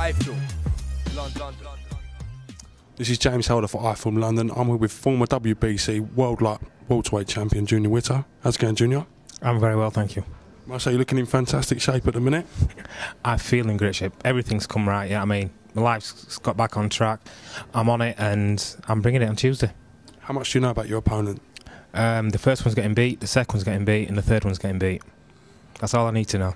iFilm, London. This is James Helder for iFilm London. I'm here with former WBC World Light Welterweight Champion Junior Witter. How's it going, Junior? I'm very well, thank you. I say you're looking in fantastic shape at the minute. I feel in great shape. Everything's come right. Yeah, I mean, my life's got back on track. I'm on it, and I'm bringing it on Tuesday. How much do you know about your opponent? Um, the first one's getting beat, the second one's getting beat, and the third one's getting beat. That's all I need to know.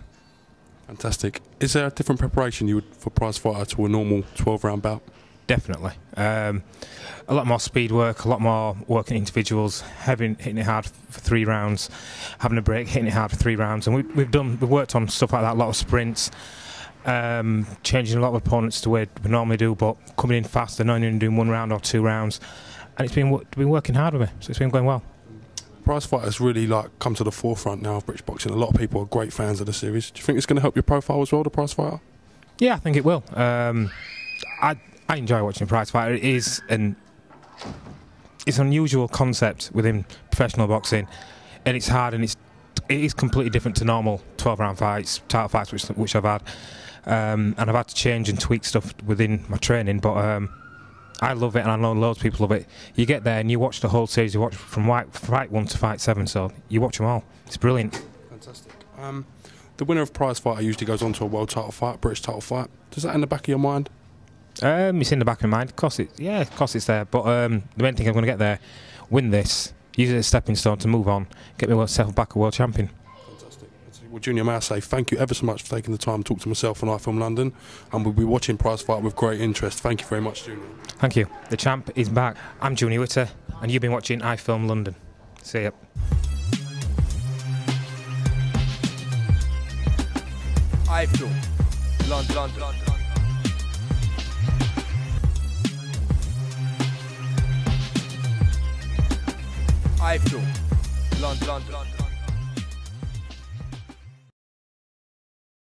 Fantastic. Is there a different preparation you would for Prizefighter to a normal 12 round bout? Definitely. Um, a lot more speed work, a lot more working individuals, having hitting it hard for three rounds, having a break, hitting it hard for three rounds, and we, we've done we've worked on stuff like that. A lot of sprints, um, changing a lot of opponents to where we normally do, but coming in faster, not only doing one round or two rounds, and it's been been working hard with me, so it's been going well. Prizefighters really like come to the forefront now of British boxing. A lot of people are great fans of the series. Do you think it's going to help your profile as well, the Prizefighter? Yeah, I think it will. Um, I I enjoy watching a Prizefighter. It is an it's an unusual concept within professional boxing, and it's hard and it's it is completely different to normal 12 round fights, title fights, which which I've had, um, and I've had to change and tweak stuff within my training. But um, I love it, and I know loads of people love it. You get there and you watch the whole series. You watch from fight, fight one to fight seven, so you watch them all. It's brilliant. Fantastic. Um, the winner of Prizefighter usually goes on to a world title fight, British title fight. Does that in the back of your mind? Um, it's in the back of my mind. Of course, it, yeah, of course it's there. But um, the main thing I'm going to get there, win this, use it as a stepping stone to move on, get myself back a world champion. Fantastic. Well, Junior, may I say thank you ever so much for taking the time to talk to myself on iFilm London, and we'll be watching Prize Fight with great interest. Thank you very much, Junior. Thank you. The champ is back. I'm Junior Witter, and you've been watching iFilm London. See ya. iFilm, London. iFilm, London.